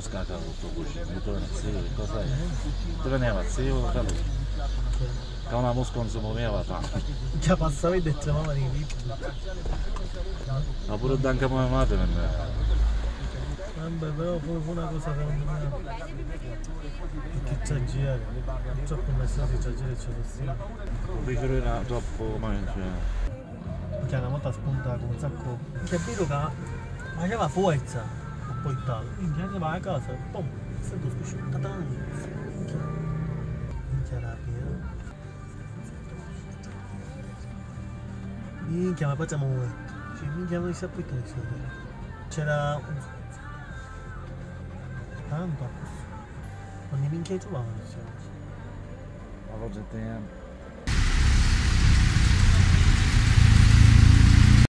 scacca tutto così, mi torna a zio, cosa è? Ti veniva a zio, calù. Che una mosca non si muoveva tanto. Già passava e mamma di vita. Ma pure anche mia madre veniva. Vabbè, però fu una cosa secondo me che c'è girare. Purtroppo in messaggio c'è girare c'è così. Vicino era troppo mangia. Che una volta spuntato un sacco. Capito che faceva forza poi tal. Quindi arriva a casa, pom, sento spisciato. Tadan. Minchia. Minchia rabbia. Minchia, ma facciamo un Cioè, minchia, non si applica solito. C'era un... Tanto. Quando minchia trovavano, diciamo. Ma oggi tempo.